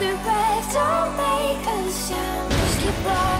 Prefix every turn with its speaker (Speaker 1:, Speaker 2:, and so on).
Speaker 1: Hold your breath, don't make a sound. Just keep running